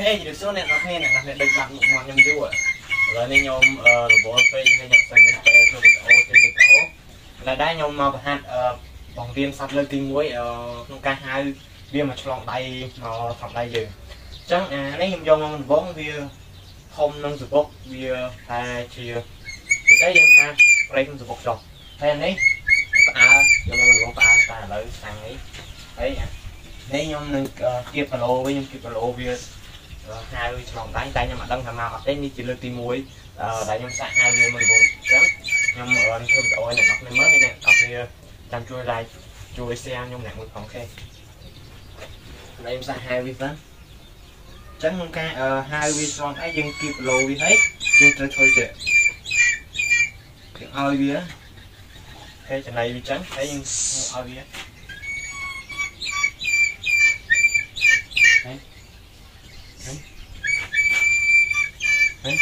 ខេជម្រាបសួរអ្នកនរគ្នាអ្នកនរគ្នាដូចបាត់មុខមកខ្ញុំយូរឥឡូវនេះខ្ញុំអឺរវល់ពេកខ្ញុំខ្ញុំសិនពេលធ្វើវីដេអូធ្វើវីដេអូតែដែរខ្ញុំមកបង្ហាត់អឺបង្រៀនសត្វលើកទី1អឺក្នុងការហៅវាមកឆ្លងដៃមកថប់ដៃយើងអញ្ចឹងអានេះខ្ញុំយកមកដំបងវាធំនឹងសបុកវាតែជាតែយើងថាប្រេងសបុកចុះហើយនេះផ្អើយកមកដំបងផ្អើតែឥឡូវខាងនេះហើយអានេះខ្ញុំនឹងគៀបគីឡូវិញខ្ញុំគៀបគីឡូវា ហៅឆ្លងដៃតែខ្ញុំអត់ដឹងថាមកអត់ទេនេះជាលើកទី1ដែលខ្ញុំសាក់ហៅវាមួយបងអញ្ចឹងខ្ញុំធ្វើវីដេអូឲ្យអ្នកនរគ្នាមើលហើយអ្នកនរគ្នាចាំជួយ like ជួយ share ខ្ញុំអ្នកមួយផងអូខេហើយខ្ញុំសាក់ហៅវាសិនចឹងក្នុងការហៅវាឆ្លងដៃយើងគៀបគីឡូវាហើយយើងត្រូវធ្វើចេះយើងឲ្យវាហើយចំណៃវាចឹងហើយយើងឲ្យវា ពេល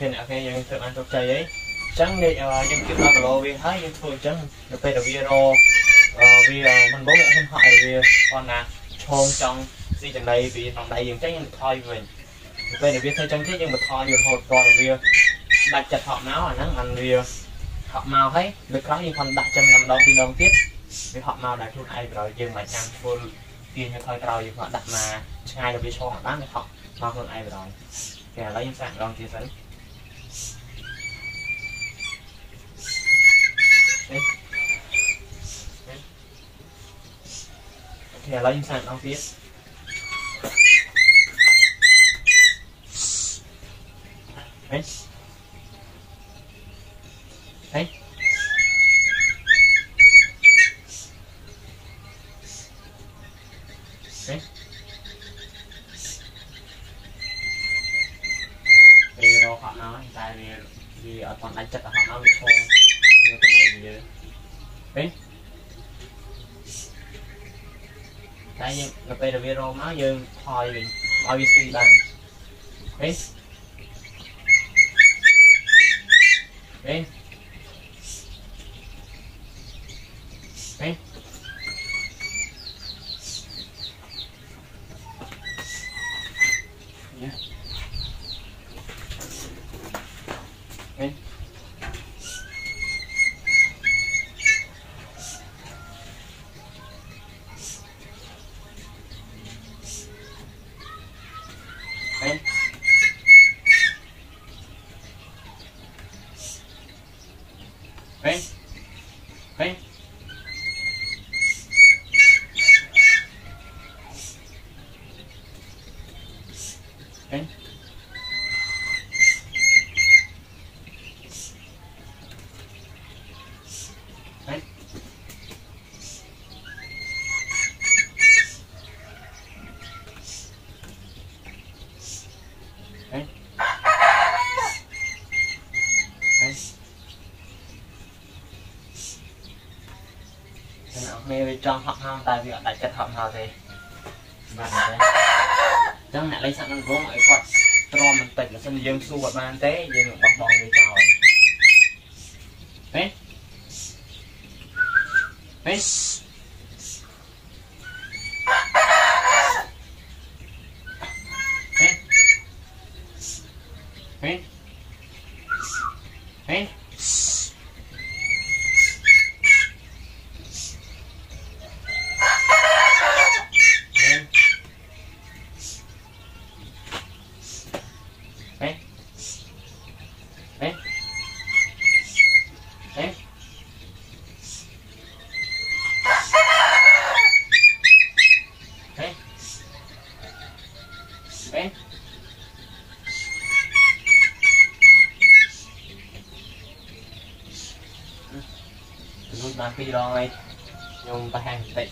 អ្នកគេយើងធ្វើបានទុកជ័យអីអញ្ចឹងនេះយើងគិតដល់គីឡូវាហើយយើងធ្វើអញ្ចឹងនៅពេលដែលវារវាមិនបងខ្ញុំហក់ឲ្យវាគាត់ណាឈោងចង់ស៊ីចំណីពីក្នុងដៃយើងអញ្ចឹងយើងថយវិញពេលដែលវាធ្វើអញ្ចឹងទៀតយើងបន្ថយវារហូតដល់វាដាច់ចិត្តហក់មកអាហ្នឹងអានវាហក់មកហើយលើក្រោយយើងគាត់ដាក់ចឹងម្ដងពីរដងទៀតវាហក់មកដល់ខ្លួនឯងប្រយយើងមិនចាំធ្វើ ទាញទៅថយក្រោយយើងគាត់ដាក់មកឆ្ងាយដល់វាឈោងអត់បានវាហក់មកខ្លួនឯងប្រយតែឥឡូវយើងសាកម្ដងទៀតសិន thì lấy những sản đóng tiết đấy đấy đấy thì rồi họ nói tại vì vì ở toàn đánh chất là họ nói bị khô như cái này thì đấy តែយើងទៅពេលដែលវារមកយើងថយវិញឲ្យវាស៊ីបានហេហេហេមេវា ចង់ហក់ហោតែវាអត់ដាច់ចិត្តហក់ហោទេបាទទេអញ្ចឹងអ្នកលេងសត្វនឹងវងឲ្យគាត់ទ្រាំបន្តិចបើមិនយើងស៊ូអត់បានទេយើងនឹងបោះបង់វាចោលហេហេហេ ហេហេបានពីរដងហើយខ្ញុំបង្ហាញបន្តិច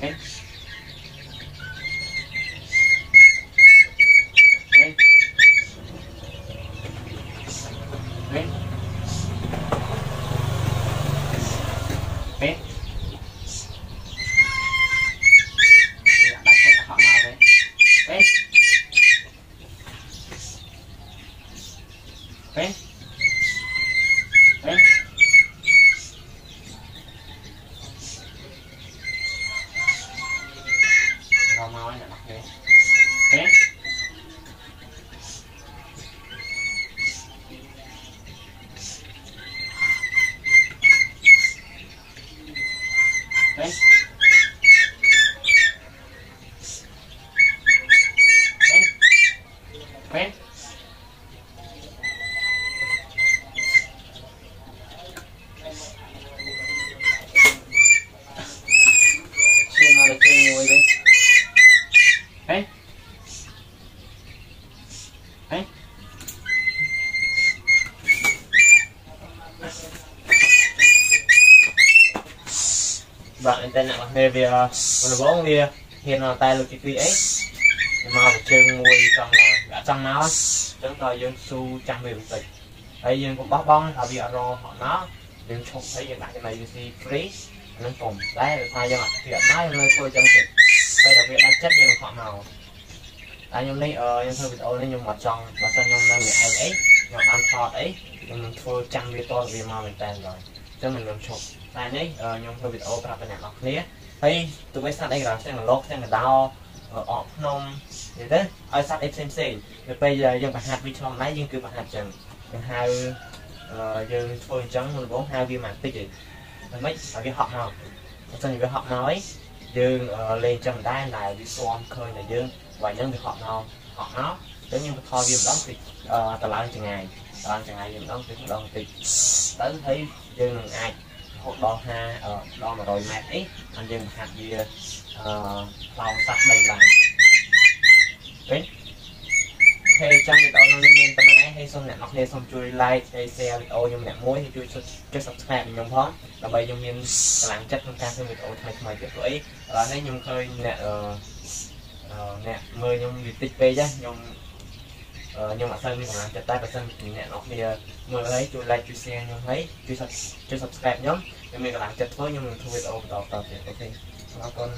ហេហេហេហេ Ven. Ven. Bạn tên là nghe về nó bóng về hiện là tay lực cái ấy mà phải chơi ngồi trong là đã trong nó chúng ta dân su trăm về một tịch ấy dân cũng bóc bóng là bị ro họ nó dân chụp thấy dân bạn cái này thì free នឹងពុំតែថាយើងអត់ទៀតណាយើងនៅធ្វើចឹងទៀតតែដល់វាដាច់ចិត្តយើងខកមកតែខ្ញុំនេះអឺខ្ញុំធ្វើវីដេអូនេះខ្ញុំអត់ចង់បើសិនខ្ញុំនៅមានអីអីខ្ញុំបានថតអីខ្ញុំនឹងធ្វើចាំវាតវាមកមែនតើឡើយអញ្ចឹងមិនខ្ញុំឈប់ តែនេះខ្ញុំធ្វើវីដេអូប្រាប់អ្នកនរគ្នាហើយទោះបីសត្វអីក៏ទាំងលោកទាំងកដោអកភ្នំនិយាយទៅឲ្យសត្វអីផ្សេងផ្សេងទៅពេលយើងបង្ហាត់វាឆ្លងដៃយើងគឺបង្ហាត់ចឹងយើងហៅយើងធ្វើអញ្ចឹងមុនបងហៅវាមកតិចឯងមិនឲ្យវាហក់មកបើសិនជាវាហក់មកអីយើងលេងចឹងដែរតែវាស្មឃើញតែយើងវាយហ្នឹងវាហក់មកហក់មកអញ្ចឹងយើងបន្ថយវាម្ដងតិចតឡើងចង្អាយតឡើងចង្អាយវាម្ដងតិចម្ដងតិចទៅហើយយើងនឹងអាចរ ហូតដល់50ដល់100ម៉ែត្រអីហើយយើងបង្ហាត់វាអឺឡោមសាក់ដីបានឃើញខេចាំវីដេអូនេះមានប៉ុណ្ណឹងឯងហើយសូមអ្នកនរគ្នាសូមជួយ like ហើយ share វីដេអូខ្ញុំអ្នកមួយហើយជួយចុច subscribe ខ្ញុំផងដើម្បីខ្ញុំមានកម្លាំងចិត្តក្នុងការធ្វើវីដេអូថ្មីថ្មីទៀតព្រោះអីឥឡូវនេះខ្ញុំឃើញអ្នកអឺអ្នកមើលខ្ញុំវាតិចពេកណាខ្ញុំ ខ្ញុំអត់សូវមានកម្លាំងចិត្តតែបើសិនជាអ្នកនរគ្នាមើលហើយជួយ like ជួយ share ខ្ញុំហើយជួយជួយ subscribe ខ្ញុំខ្ញុំមានកម្លាំងចិត្តធ្វើខ្ញុំនឹងធ្វើវីដេអូបន្តបន្តទៀតអូខេអរគុណ